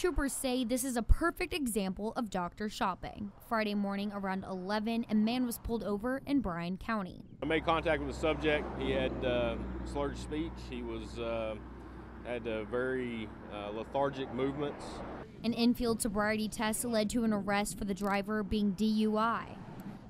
Troopers say this is a perfect example of doctor shopping. Friday morning around 11, a man was pulled over in Bryan County. I made contact with the subject. He had uh, slurred speech. He was uh, had uh, very lethargic movements. An infield sobriety test led to an arrest for the driver being DUI.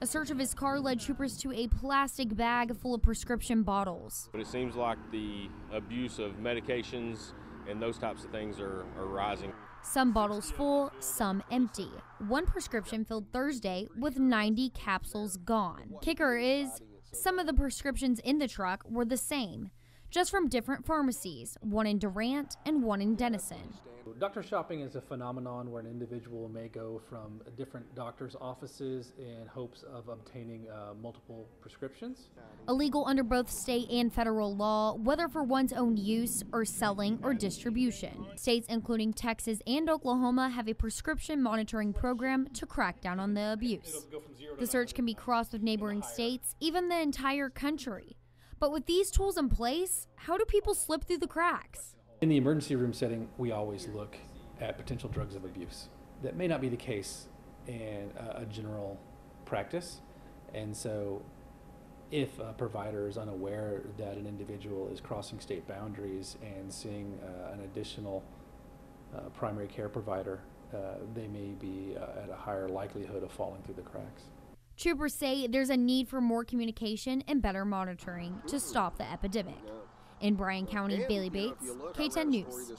A search of his car led troopers to a plastic bag full of prescription bottles. But it seems like the abuse of medications and those types of things are, are rising. Some bottles full, some empty. One prescription filled Thursday with 90 capsules gone. Kicker is, some of the prescriptions in the truck were the same, just from different pharmacies, one in Durant and one in Denison. Doctor shopping is a phenomenon where an individual may go from different doctor's offices in hopes of obtaining uh, multiple prescriptions. Illegal under both state and federal law, whether for one's own use or selling or distribution. States including Texas and Oklahoma have a prescription monitoring program to crack down on the abuse. The search can be crossed with neighboring states, even the entire country. But with these tools in place, how do people slip through the cracks? In the emergency room setting, we always look at potential drugs of abuse. That may not be the case in a, general practice. And so, if a provider is unaware that an individual is crossing state boundaries and seeing uh, an additional uh, primary care provider, uh, they may be uh, at a higher likelihood of falling through the cracks. Troopers say there's a need for more communication and better monitoring to stop the epidemic. In Bryan County, Baylee Bates, KTEN News.